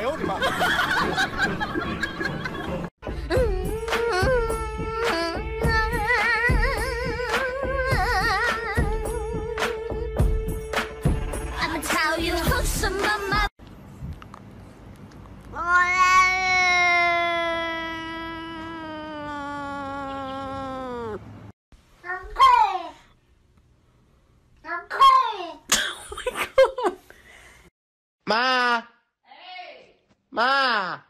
你妈！妈，妈，妈。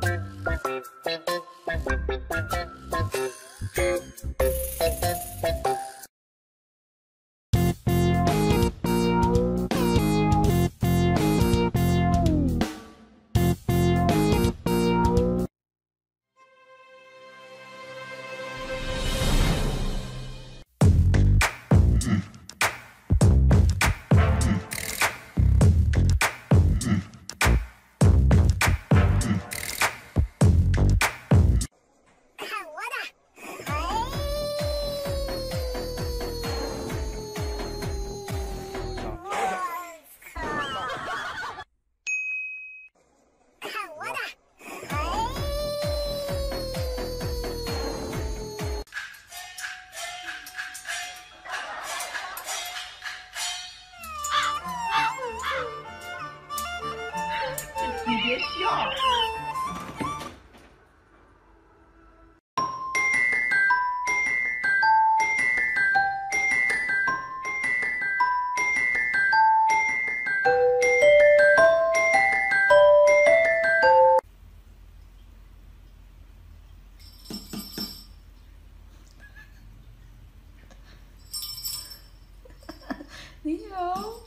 你别笑 you are, you.